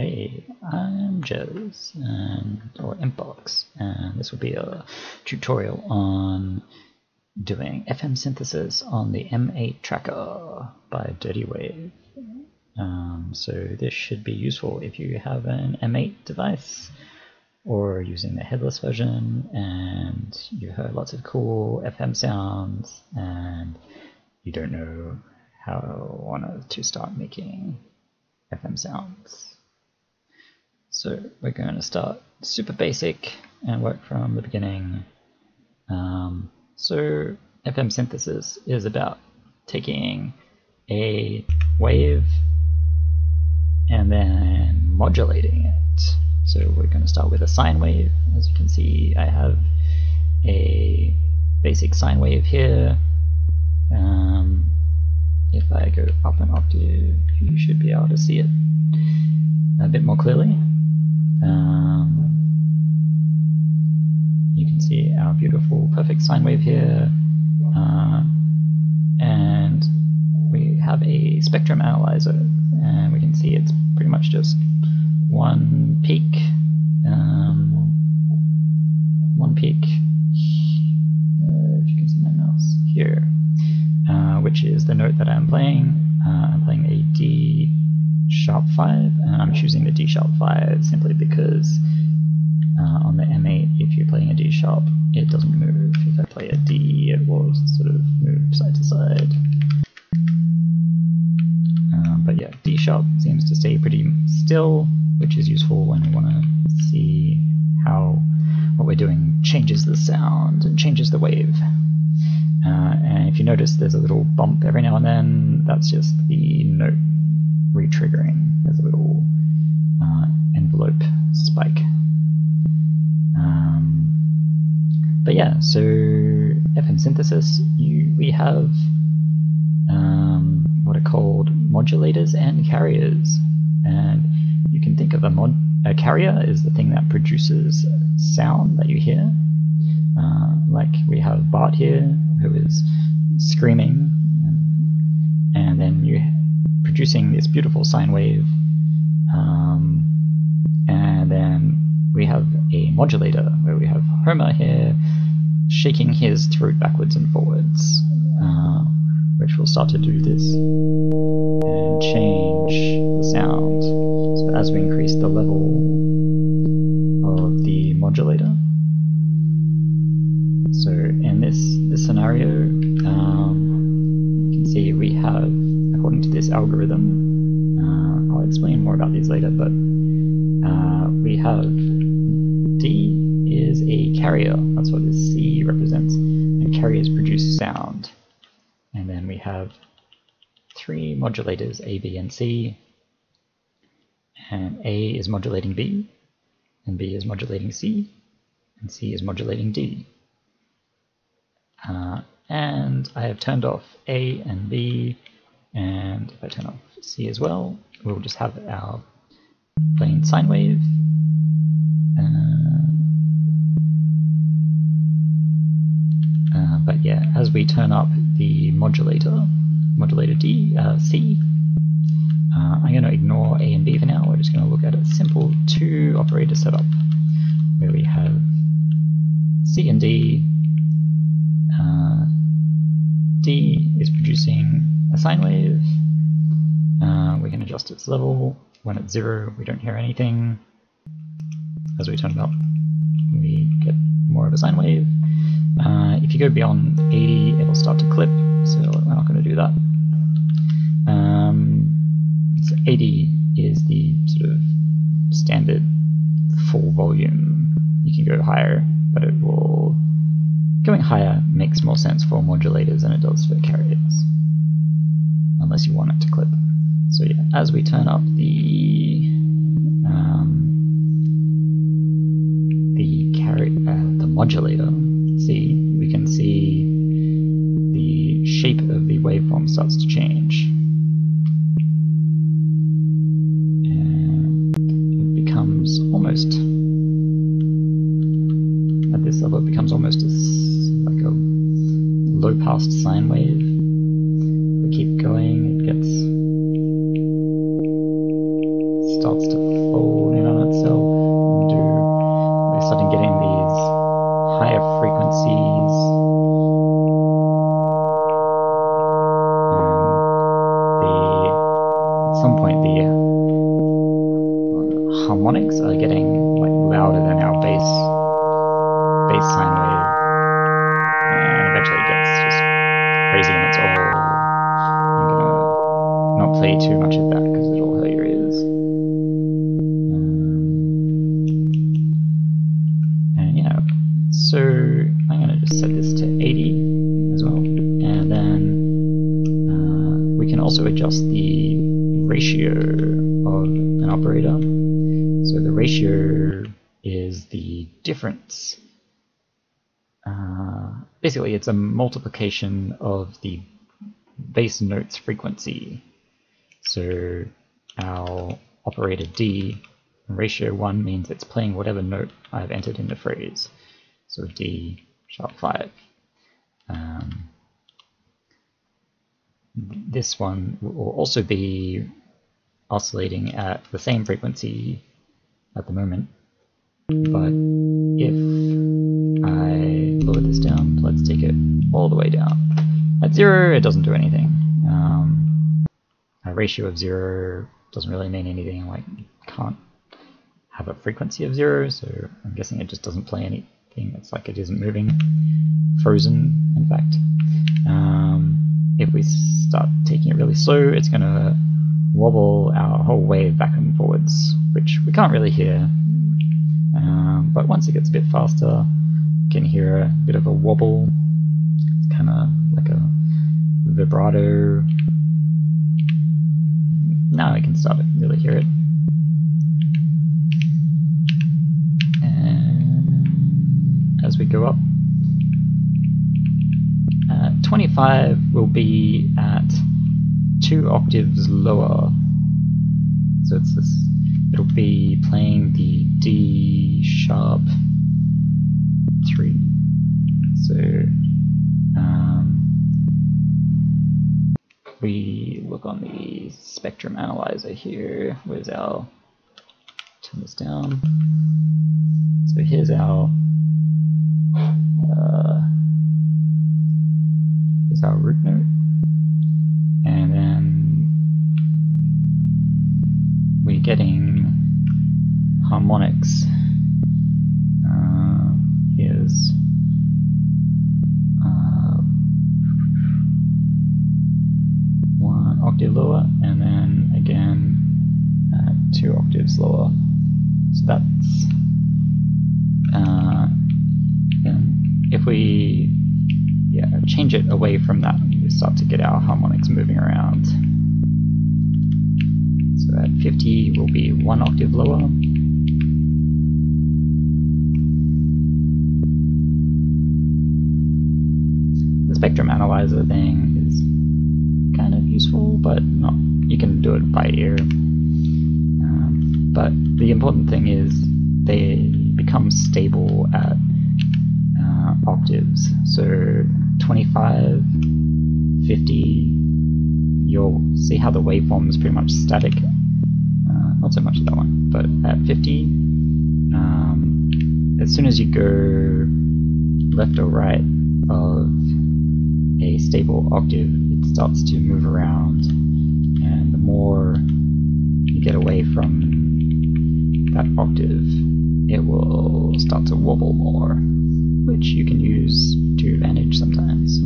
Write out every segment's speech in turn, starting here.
Hey, I'm Jez, and, or Impbox, and this will be a tutorial on doing FM synthesis on the M8 tracker by Dirtywave. Um, so this should be useful if you have an M8 device or using the headless version and you heard lots of cool FM sounds and you don't know how on earth to start making FM sounds. So we're going to start super basic and work from the beginning. Um, so FM synthesis is about taking a wave and then modulating it. So we're going to start with a sine wave. As you can see, I have a basic sine wave here. Um, if I go up an octave, you should be able to see it a bit more clearly. Um, you can see our beautiful perfect sine wave here. Uh, and we have a spectrum analyzer and we can see it's pretty much just one peak um, one peak uh, if you can see my mouse here uh, which is the note that I'm playing uh, I'm playing a D sharp 5 and I'm choosing the D sharp 5 simply because uh, on the M8 if you're playing a D sharp it doesn't move. If I play a D it will sort of move side to side. Um, but yeah, D sharp seems to stay pretty still, which is useful when we want to see how what we're doing changes the sound and changes the wave. Uh, and if you notice there's a little bump every now and then, that's just the note retriggering. There's a little uh, envelope spike. Um, but yeah, so FM synthesis, you, we have um, what are called modulators and carriers. And you can think of a, mod a carrier is the thing that produces sound that you hear. Uh, like we have Bart here, who is screaming, and, and then you producing this beautiful sine wave. Um, and then we have a modulator where we have Homer here shaking his throat backwards and forwards. Uh, which will start to do this and change the sound. So as we increase the level of the modulator, so in this, this scenario, um, you can see we have, according to this algorithm, uh, I'll explain more about these later, but uh, we have D is a carrier, that's what this C represents, and carriers produce sound. And then we have three modulators, A, B, and C. And A is modulating B, and B is modulating C, and C is modulating D. Uh, and I have turned off A and B, and if I turn off C as well, we'll just have our plain sine wave. Uh, but yeah, as we turn up the modulator, modulator D, uh, C, uh, I'm going to ignore A and B for now. We're just going to look at a simple two operator setup where we have C and D. Uh, D is producing a sine wave. Uh, we can adjust its level. When it's zero, we don't hear anything. As we turn it up, we get more of a sine wave. Uh, if you go beyond 80, it'll start to clip, so we're not going to do that. Um, so 80 is the sort of standard full volume. You can go higher, but it will going higher makes more sense for modulators than it does for carriers, unless you want it to clip. So yeah, as we turn up the um, the carry uh, the modulator, see we can see the shape of the waveform starts to change. It becomes almost at this level it becomes almost a, like a low passed sine wave. We basically, it's a multiplication of the base note's frequency. So our operator D ratio 1 means it's playing whatever note I've entered in the phrase. So D sharp 5. Um, this one will also be oscillating at the same frequency at the moment, but take it all the way down. At zero, it doesn't do anything. Um, a ratio of zero doesn't really mean anything, like can't have a frequency of zero, so I'm guessing it just doesn't play anything. It's like it isn't moving. Frozen, in fact. Um, if we start taking it really slow, it's going to wobble our whole wave back and forwards, which we can't really hear. Um, but once it gets a bit faster, you can hear a bit of a wobble. It's kind of like a vibrato. Now I can start to really hear it. And as we go up, uh, 25 will be at two octaves lower. So it's this, it'll be playing the D sharp 3. So we look on the spectrum analyzer here. Where's our turn this down? So here's our uh, here's our root note, and then we're getting harmonics. Away from that, we start to get our harmonics moving around. So at 50 will be one octave lower. The spectrum analyzer thing is kind of useful, but not. You can do it by ear. Um, but the important thing is they become stable at uh, octaves. So 25, 50, you'll see how the waveform is pretty much static. Uh, not so much that one, but at 50, um, as soon as you go left or right of a stable octave, it starts to move around, and the more you get away from that octave, it will start to wobble more, which you can use to advantage sometimes.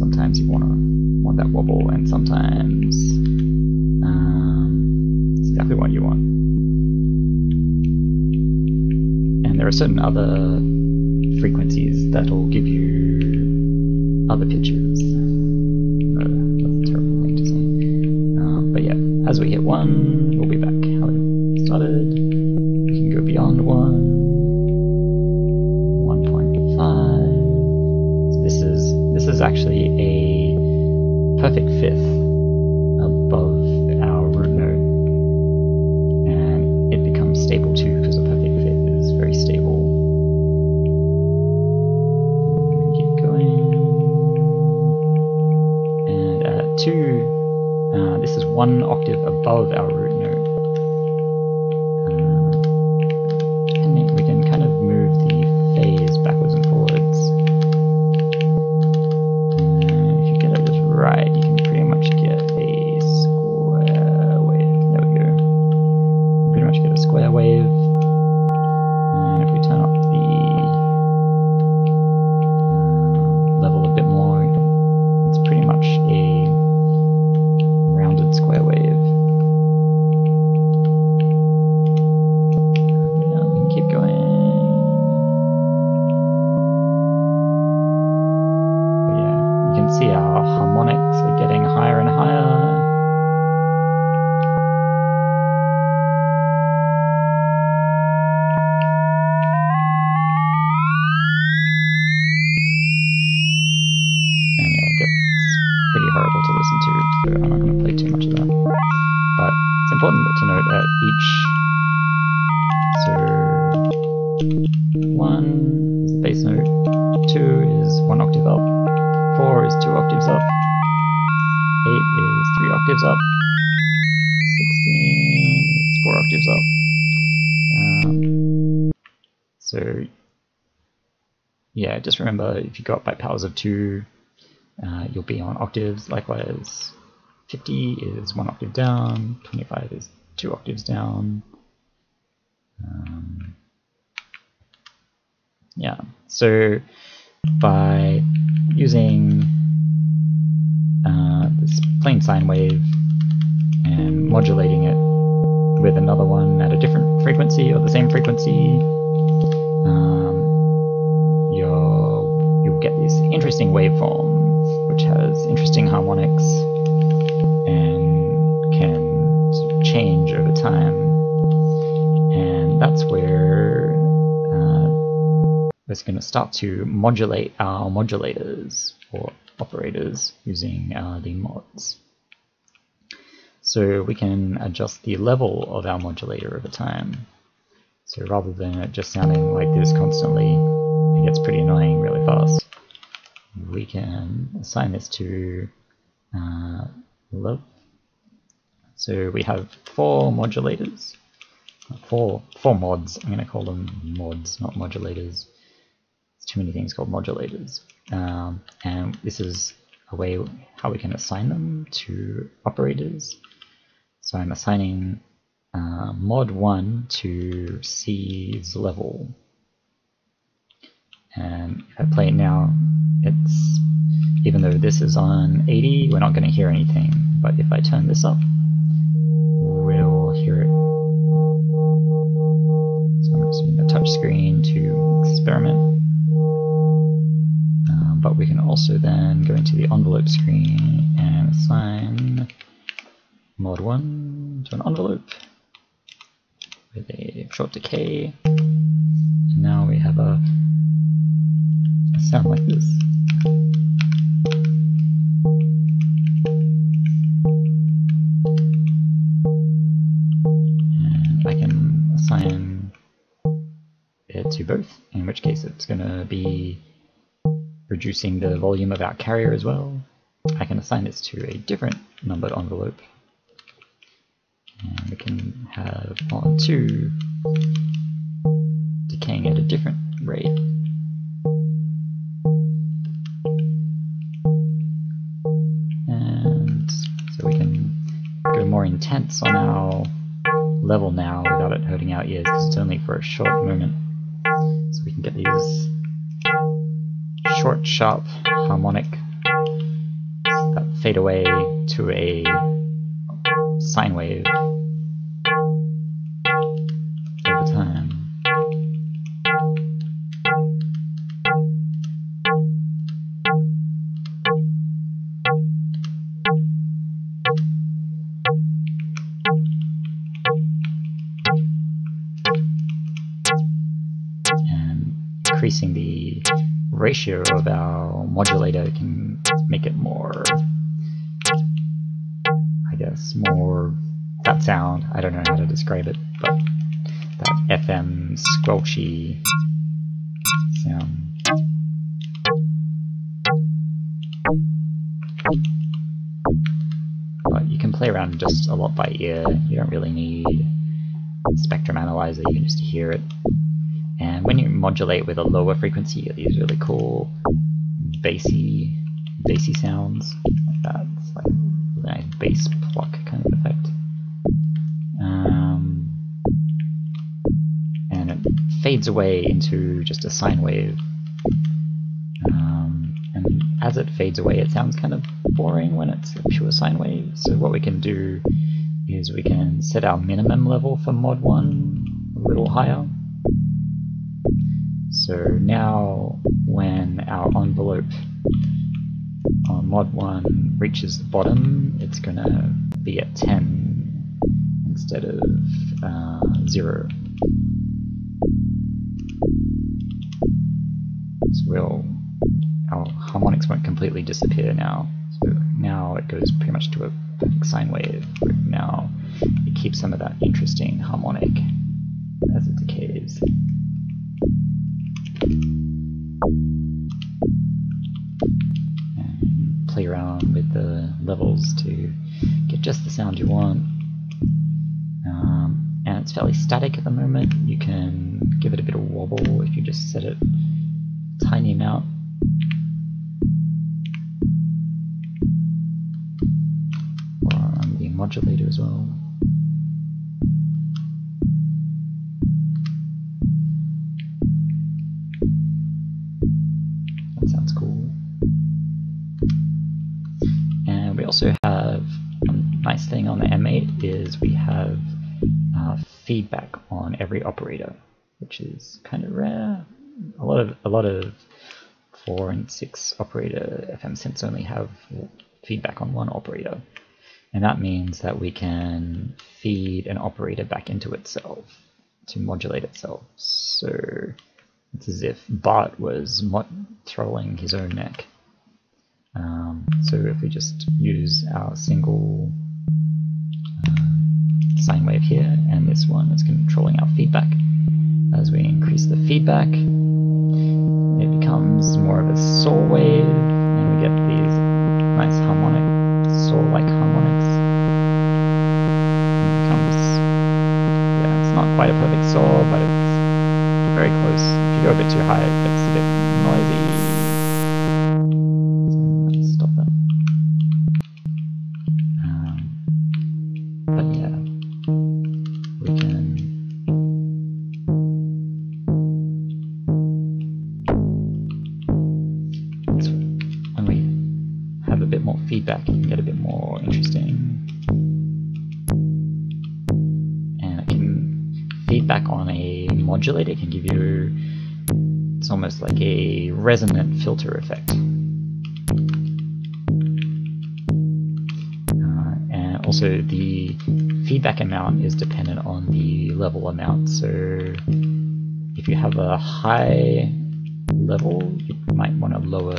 Sometimes you want to want that wobble, and sometimes um, it's exactly what you want. And there are certain other frequencies that'll give you other pitches. Uh, that's a terrible thing to say. Um, but yeah, as we hit one, we'll be back how it started. We can go beyond one. Actually a perfect fifth yeah, just remember if you go up by powers of two, uh, you'll be on octaves. Likewise, 50 is one octave down, 25 is two octaves down. Um, yeah, so by using uh, this plain sine wave and modulating it with another one at a different frequency or the same frequency, um, get this interesting waveform which has interesting harmonics and can sort of change over time. And that's where uh, we're going to start to modulate our modulators or operators using uh, the mods. So we can adjust the level of our modulator over time. So rather than it just sounding like this constantly, gets pretty annoying really fast. We can assign this to uh, love. So we have four modulators, four four mods. I'm going to call them mods, not modulators. There's too many things called modulators, um, and this is a way how we can assign them to operators. So I'm assigning uh, mod 1 to C's level. And if I play it now, it's even though this is on 80, we're not going to hear anything. But if I turn this up, we'll hear it. So I'm just using the touch screen to experiment. Um, but we can also then go into the envelope screen and assign mod 1 to an envelope with a short decay. And now we have a, a sound like this. And I can assign it to both, in which case it's going to be reducing the volume of our carrier as well. I can assign this to a different numbered envelope and we can have mod 2 decaying at a different rate. Intense on our level now without it hurting our ears because it's only for a short moment. So we can get these short, sharp, harmonic that fade away to a sine wave Squelchy sound. Um, but you can play around just a lot by ear. You don't really need spectrum analyzer, you can just hear it. And when you modulate with a lower frequency, you get these really cool bassy, bassy sounds like that. It's like nice bass pluck kind of fades away into just a sine wave. Um, and as it fades away, it sounds kind of boring when it's a pure sine wave. So what we can do is we can set our minimum level for mod 1 a little higher. So now when our envelope on mod 1 reaches the bottom, it's going to be at 10 instead of uh, 0. So we'll, our harmonics won't completely disappear now. So now it goes pretty much to a perfect sine wave. Now it keeps some of that interesting harmonic as it decays. And play around with the levels to get just the sound you want. Um, and it's fairly static at the moment. You can give it a bit of wobble the modulator as well. That sounds cool. And we also have a nice thing on the M8 is we have uh, feedback on every operator, which is kind of rare. A lot of a lot of four and six operator FM synths only have feedback on one operator, and that means that we can feed an operator back into itself to modulate itself. So it's as if Bart was throwing his own neck. Um, so if we just use our single uh, sine wave here, and this one is controlling our feedback. As we increase the feedback, it becomes more of a saw wave, and we get these nice harmonic, saw-like harmonics. It becomes, yeah, it's not quite a perfect saw, but it's very close. If you go a bit too high, it gets a bit noisy. Resonant filter effect. Uh, and also the feedback amount is dependent on the level amount. So if you have a high level, you might want to lower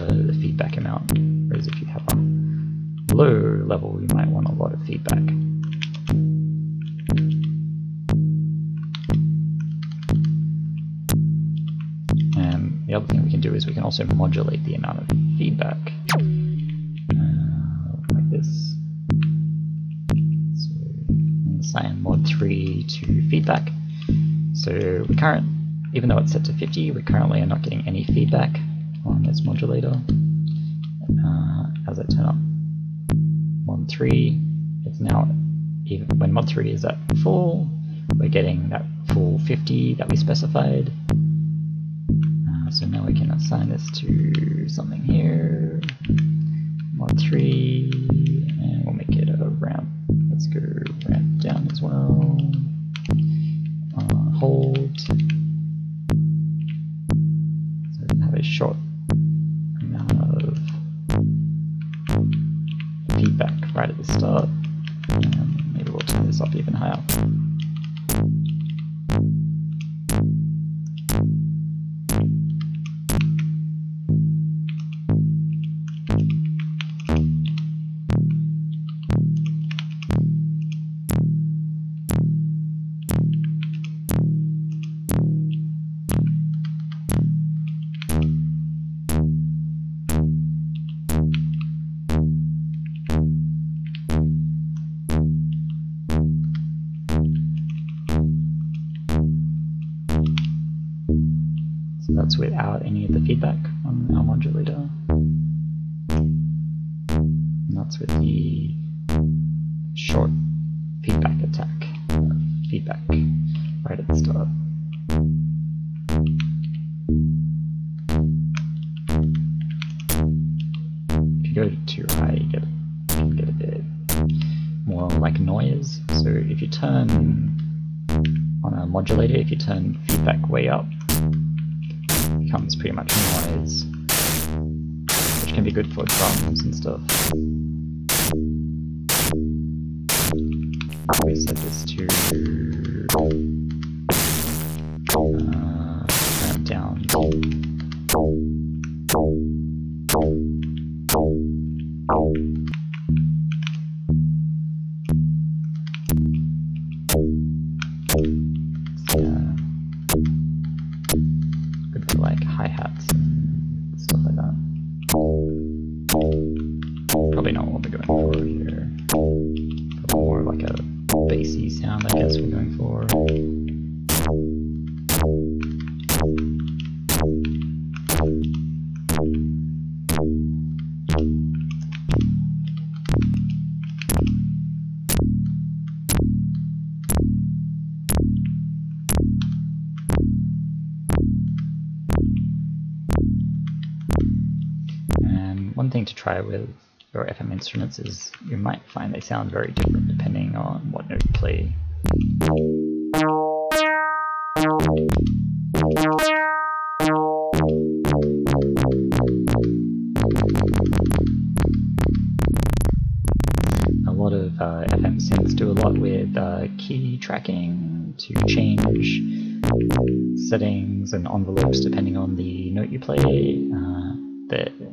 also modulate the amount of feedback. Uh, like this. So assign mod 3 to feedback. So we current, even though it's set to 50, we currently are not getting any feedback on this modulator. Uh, as I turn up mod 3, it's now, even when mod 3 is at full, we're getting that full 50 that we specified. So now we can assign this to something here, mod 3, and we'll make it a ramp. Let's go feedback attack. Or feedback right at the start. If you go too high, you get, you get a bit more like noise. So if you turn on a modulator, if you turn feedback way up, it becomes pretty much noise, which can be good for drums and stuff. We set this to one thing to try with your FM instruments is you might find they sound very different depending on what note you play. A lot of uh, FM synths do a lot with uh, key tracking to change settings and envelopes depending on the note you play. Uh, the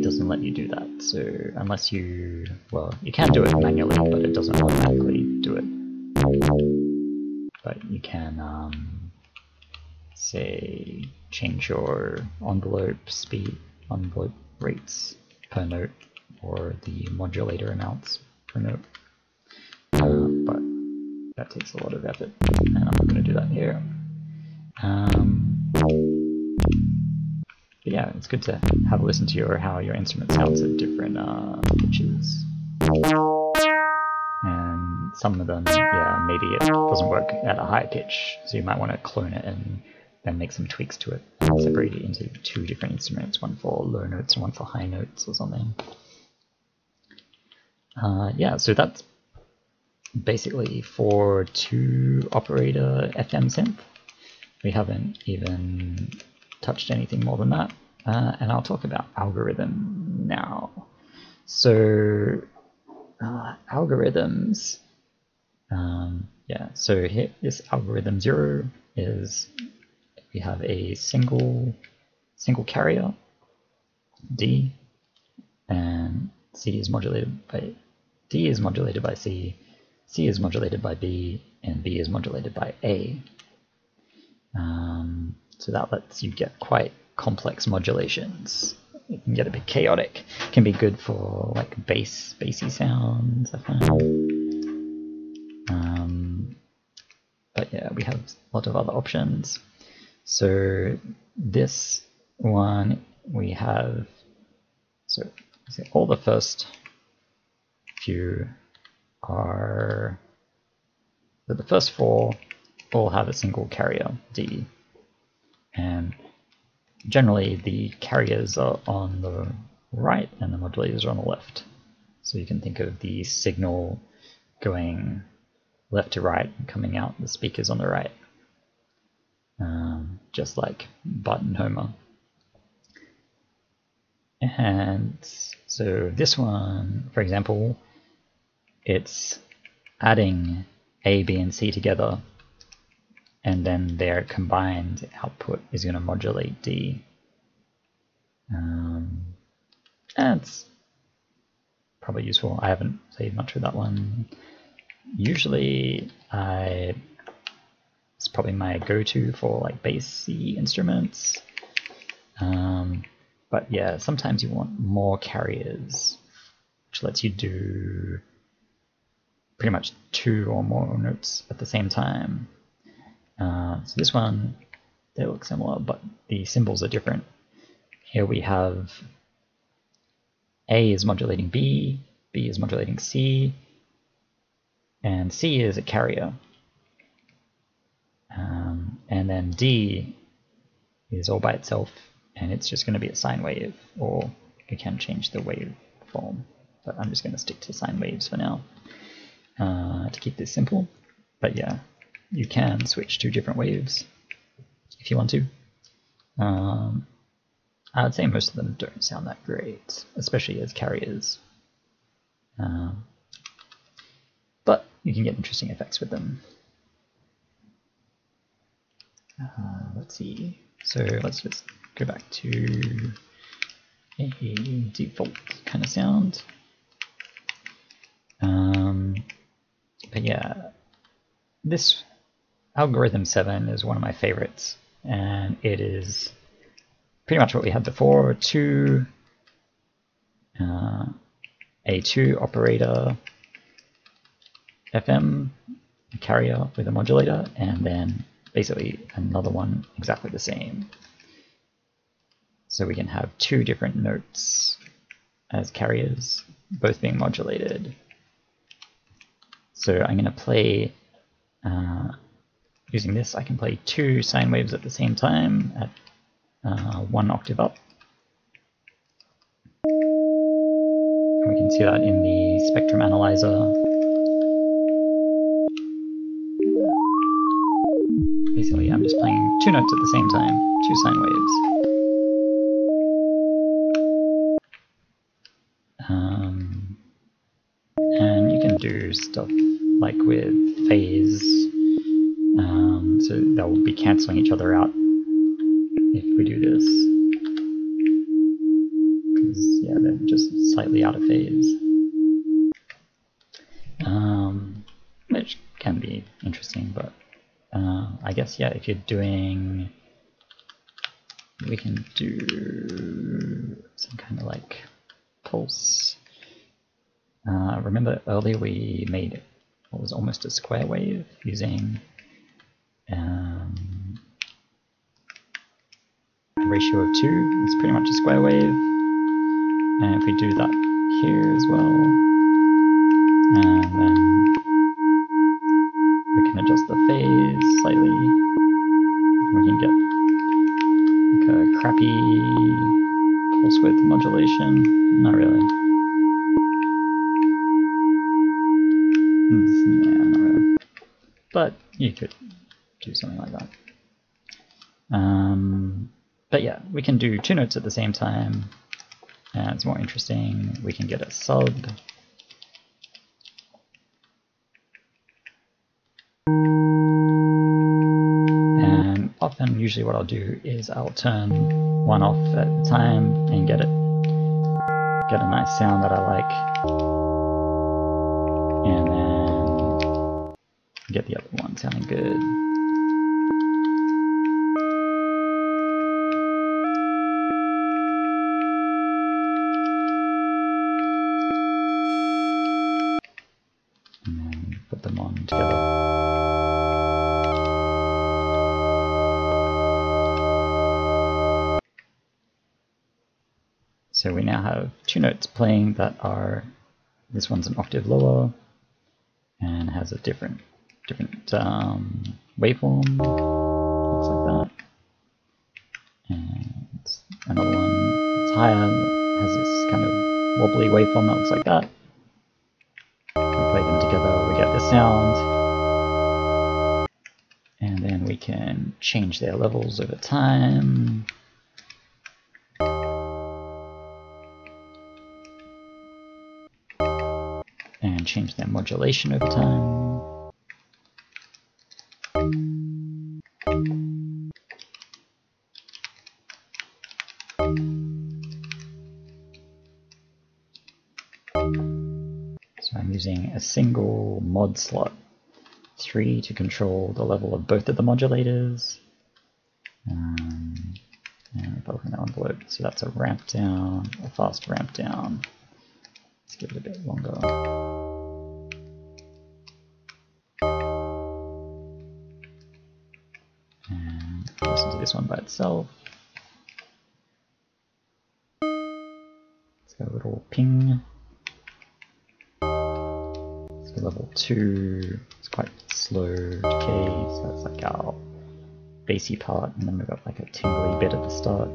M8 doesn't let you do that, so unless you, well, you can do it manually, but it doesn't automatically do it. But you can, um, say, change your envelope speed, envelope rates per note, or the modulator amounts per note. Uh, but that takes a lot of effort, and I'm not going to do that here. Um, but yeah, it's good to have a listen to your how your instrument sounds at different uh, pitches. And some of them, yeah, maybe it doesn't work at a high pitch, so you might want to clone it and then make some tweaks to it and separate it into two different instruments, one for low notes and one for high notes or something. Uh, yeah, so that's basically for two operator FM synth. We haven't even touched anything more than that. Uh, and I'll talk about algorithm now. So uh, algorithms, um, yeah, so here, this algorithm zero is we have a single single carrier D and C is modulated by D is modulated by C, C is modulated by B, and B is modulated by A. Um, so that lets you get quite complex modulations. It can get a bit chaotic. It can be good for like bass, bassy sounds, I find. Um, but yeah, we have a lot of other options. So this one we have, so all the first few are, so the first four all have a single carrier, D. And generally the carriers are on the right and the modulators are on the left. So you can think of the signal going left to right and coming out the speakers on the right. Um, just like button Homer. And so this one, for example, it's adding A, B, and C together and then their combined output is going to modulate D. Um, that's probably useful. I haven't played much with that one. Usually, I it's probably my go-to for like bassy instruments. Um, but yeah, sometimes you want more carriers, which lets you do pretty much two or more notes at the same time. Uh, so this one, they look similar, but the symbols are different. Here we have A is modulating B, B is modulating C, and C is a carrier. Um, and then D is all by itself, and it's just going to be a sine wave, or we can change the wave form, but I'm just going to stick to sine waves for now uh, to keep this simple. But yeah, you can switch to different waves if you want to. Um, I would say most of them don't sound that great, especially as carriers. Um, but you can get interesting effects with them. Uh, let's see. So let's just go back to a default kind of sound. Um, but yeah, this algorithm 7 is one of my favorites, and it is pretty much what we had before, two, uh, a two operator FM carrier with a modulator, and then basically another one exactly the same. So we can have two different notes as carriers, both being modulated. So I'm going to play, uh, using this, I can play two sine waves at the same time at uh, one octave up. we can see that in the spectrum analyzer. Basically, I'm just playing two notes at the same time, two sine waves. Um, and you can do stuff like with phase, so they'll be cancelling each other out if we do this. Because, yeah, they're just slightly out of phase. Um, which can be interesting, but uh, I guess, yeah, if you're doing, we can do some kind of like pulse. Uh, remember earlier we made what was almost a square wave using um, ratio of 2. It's pretty much a square wave. And if we do that here as well, and then we can adjust the phase slightly. We can get like a crappy pulse width modulation. Not really. Yeah, not really. But you could do something like that. Um, but yeah, we can do two notes at the same time. And it's more interesting. We can get a sub And often usually what I'll do is I'll turn one off at a time and get it get a nice sound that I like and then get the other one sounding good. Notes playing that are, this one's an octave lower and has a different different um, waveform, looks like that. And another one that's higher, has this kind of wobbly waveform that looks like that. We play them together, we get the sound. And then we can change their levels over time. And change their modulation over time. So I'm using a single mod slot 3 to control the level of both of the modulators. Um, and if I open that envelope, so that's a ramp down, a fast ramp down. Let's give it a bit longer. one by itself. it's got a little ping. So level 2, it's quite slow decay, so that's like our bassy part, and then we've got like a tingly bit at the start.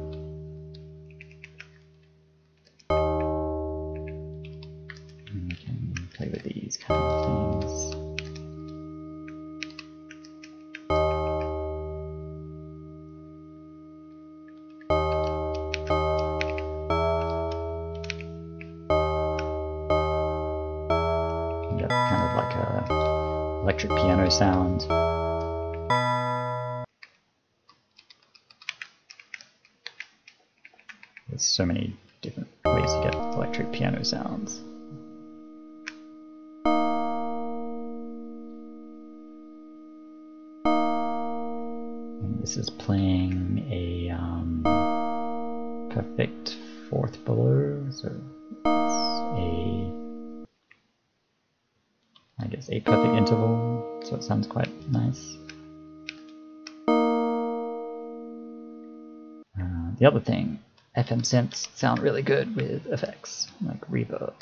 And we can play with these kind of Uh, the other thing FM synths sound really good with effects like reverb.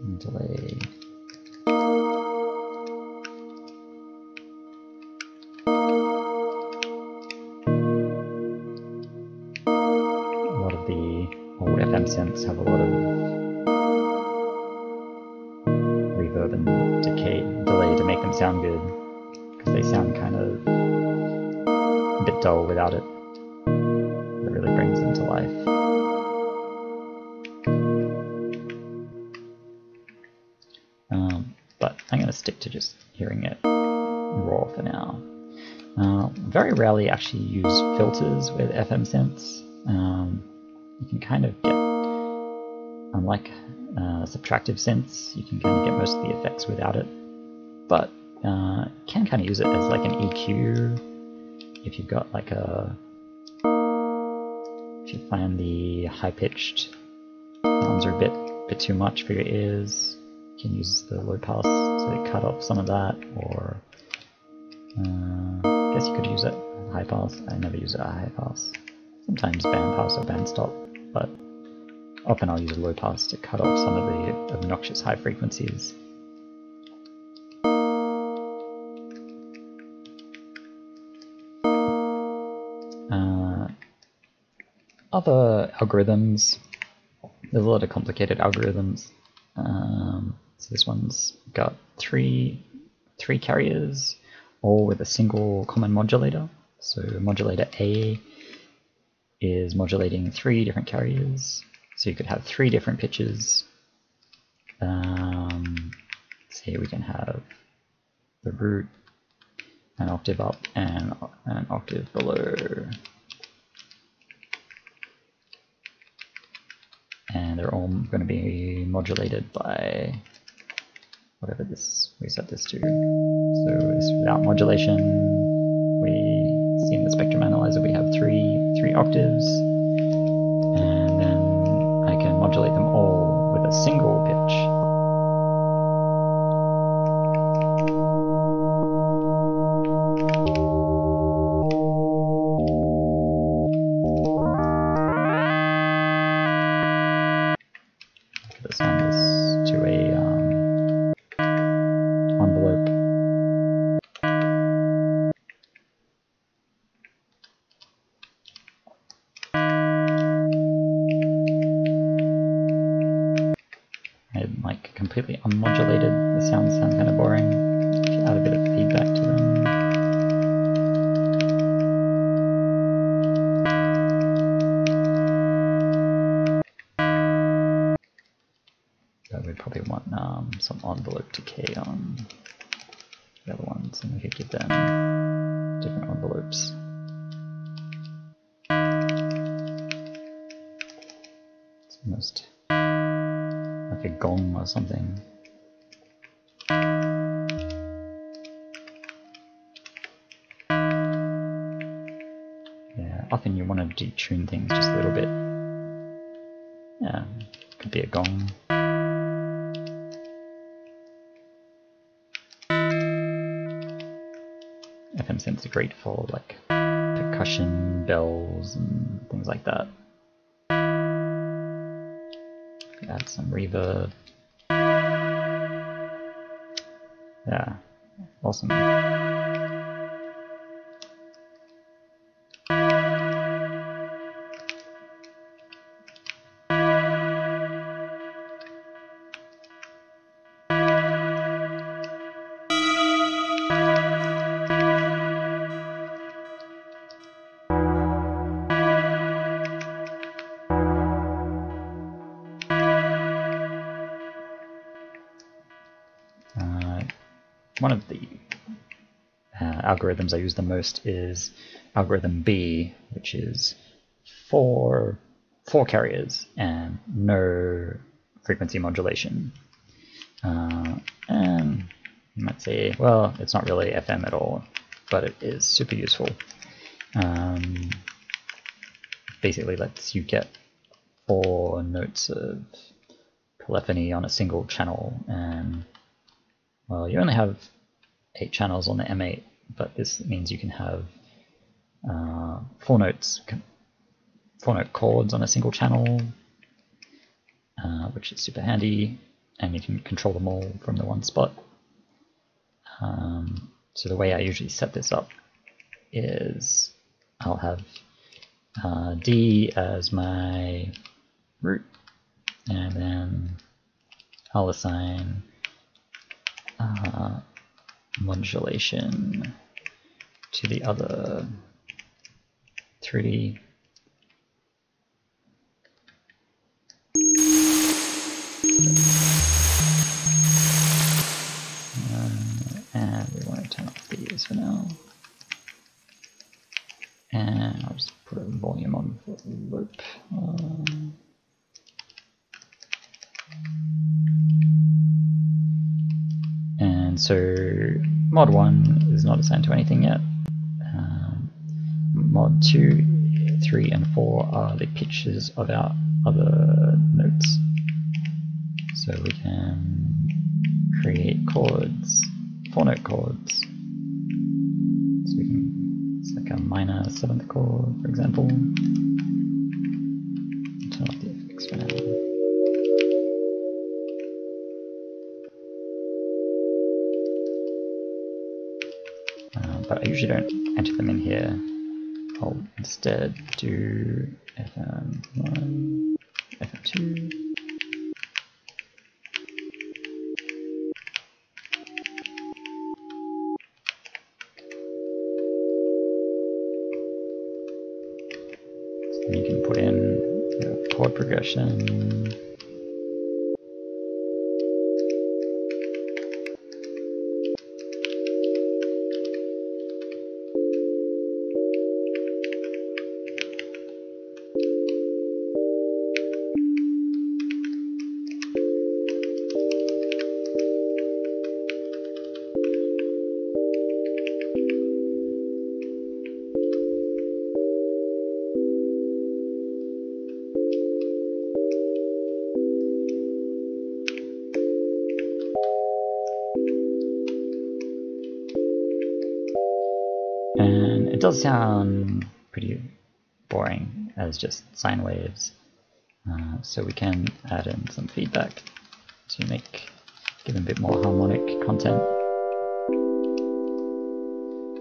And delay. A lot of the old FM synths have a lot of reverb and decay delay to make them sound good? Because they sound kind of dull without it It really brings them to life. Um, but I'm going to stick to just hearing it raw for now. Uh, very rarely actually use filters with FM synths. Um, you can kind of get, unlike uh, subtractive synths, you can kind of get most of the effects without it. But uh, can kind of use it as like an EQ if you've got like a if you find the high-pitched sounds are a bit bit too much for your ears, you can use the low pass to cut off some of that, or uh, I guess you could use it high pass. I never use it high pass. Sometimes band pass or band stop, but often I'll use a low pass to cut off some of the obnoxious high frequencies. Other algorithms, there's a lot of complicated algorithms. Um, so this one's got three three carriers, all with a single common modulator. So modulator A is modulating three different carriers. So you could have three different pitches. Um, say we can have the root, an octave up, and an octave below. and they're all going to be modulated by whatever this we set this to. So this without modulation, we see in the spectrum analyzer we have three three octaves, and then I can modulate them all with a single pitch. Completely unmodulated. The sounds sound kind of boring. You add a bit of feedback to them. We'd probably want um, some envelope decay on the other ones, and we could give them different envelopes. A gong or something. Yeah, often you want to detune things just a little bit. Yeah, could be a gong. FM synths are great for like percussion, bells, and things like that. Add some reverb. Yeah, awesome. One of the uh, algorithms I use the most is algorithm B, which is four four carriers and no frequency modulation. Uh, and might say, well, it's not really FM at all, but it is super useful. Um, basically lets you get four notes of polyphony on a single channel and well you only have eight channels on the M8 but this means you can have uh, four notes four note chords on a single channel uh, which is super handy and you can control them all from the one spot. Um, so the way I usually set this up is I'll have uh, D as my root and then I'll assign uh, modulation to the other 3D uh, and we want to turn off these for now. And I'll just put a volume on for loop. Um, and so mod 1 is not assigned to anything yet. Um, mod 2, 3 and 4 are the pitches of our other notes. So we can create chords, 4 note chords. So we can, it's like a minor 7th chord for example. But I usually don't enter them in here. I'll instead do FM1, FM2. So you can put in chord progression. Sound pretty boring as just sine waves. Uh, so we can add in some feedback to make give a bit more harmonic content.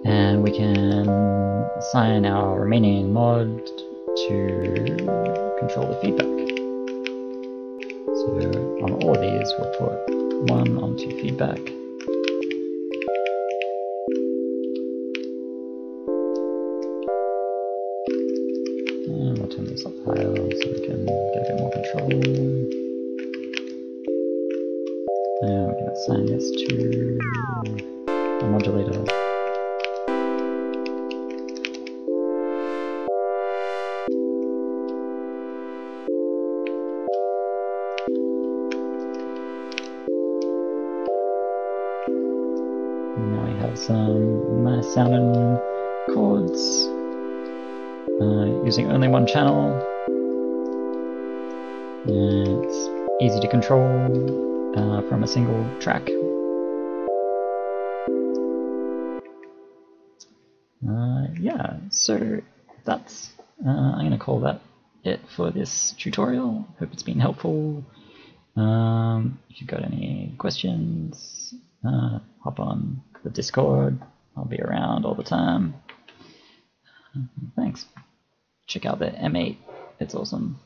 And we can assign our remaining mod to control the feedback. So on all of these we'll put one onto feedback track. Uh, yeah, so that's, uh, I'm going to call that it for this tutorial. Hope it's been helpful. Um, if you've got any questions, uh, hop on the Discord. I'll be around all the time. Thanks. Check out the M8. It's awesome.